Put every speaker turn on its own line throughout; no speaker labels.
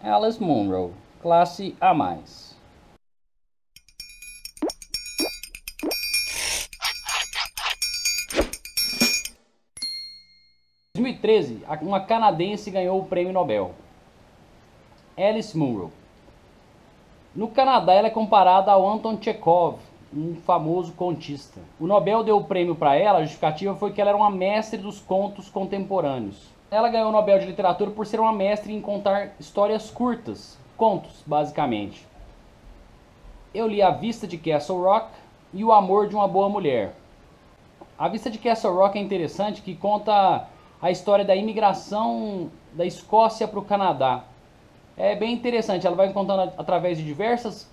Alice Munro, classe A+. 2013, uma canadense ganhou o prêmio Nobel. Alice Munro. No Canadá, ela é comparada ao Anton Chekhov, um famoso contista. O Nobel deu o prêmio para ela, a justificativa foi que ela era uma mestre dos contos contemporâneos. Ela ganhou o Nobel de Literatura por ser uma mestre em contar histórias curtas, contos, basicamente. Eu li A Vista de Castle Rock e O Amor de uma Boa Mulher. A Vista de Castle Rock é interessante que conta a história da imigração da Escócia para o Canadá. É bem interessante, ela vai contando através de diversas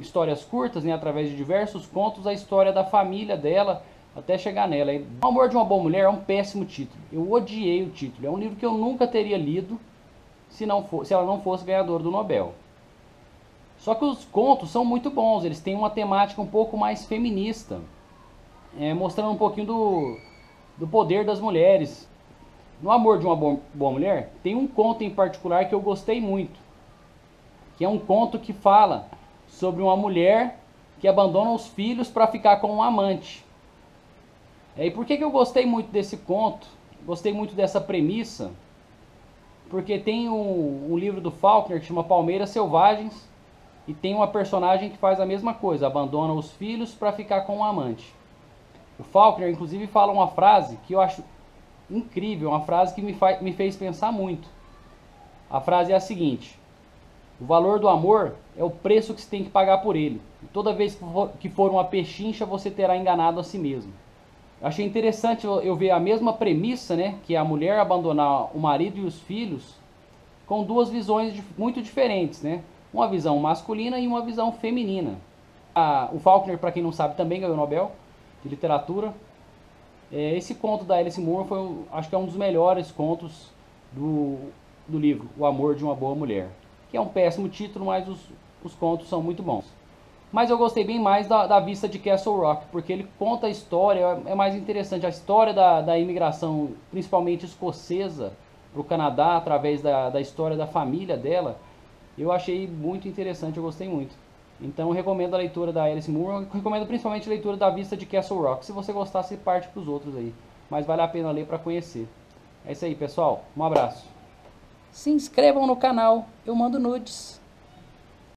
histórias curtas, né, através de diversos contos, a história da família dela até chegar nela. O Amor de uma Boa Mulher é um péssimo título. Eu odiei o título. É um livro que eu nunca teria lido se, não for, se ela não fosse ganhadora do Nobel. Só que os contos são muito bons, eles têm uma temática um pouco mais feminista, é, mostrando um pouquinho do, do poder das mulheres. No Amor de uma Boa Mulher, tem um conto em particular que eu gostei muito, que é um conto que fala sobre uma mulher que abandona os filhos para ficar com um amante. É, e por que, que eu gostei muito desse conto? Gostei muito dessa premissa, porque tem um, um livro do Faulkner que chama Palmeiras Selvagens, e tem uma personagem que faz a mesma coisa, abandona os filhos para ficar com um amante. O Faulkner, inclusive, fala uma frase que eu acho incrível, uma frase que me, me fez pensar muito. A frase é a seguinte: O valor do amor é o preço que se tem que pagar por ele. E toda vez que for uma pechincha, você terá enganado a si mesmo. Achei interessante eu ver a mesma premissa, né, que é a mulher abandonar o marido e os filhos, com duas visões muito diferentes, né? Uma visão masculina e uma visão feminina. o Faulkner, para quem não sabe, também ganhou o Nobel de literatura é, esse conto da Alice Moore foi, acho que é um dos melhores contos do, do livro, O Amor de uma Boa Mulher. Que é um péssimo título, mas os, os contos são muito bons. Mas eu gostei bem mais da, da vista de Castle Rock, porque ele conta a história, é mais interessante, a história da, da imigração, principalmente escocesa, para o Canadá, através da, da história da família dela. Eu achei muito interessante, eu gostei muito. Então recomendo a leitura da Alice Moore, recomendo principalmente a leitura da vista de Castle Rock. Se você gostar, você parte para os outros aí. Mas vale a pena ler para conhecer. É isso aí, pessoal. Um abraço.
Se inscrevam no canal, eu mando nudes.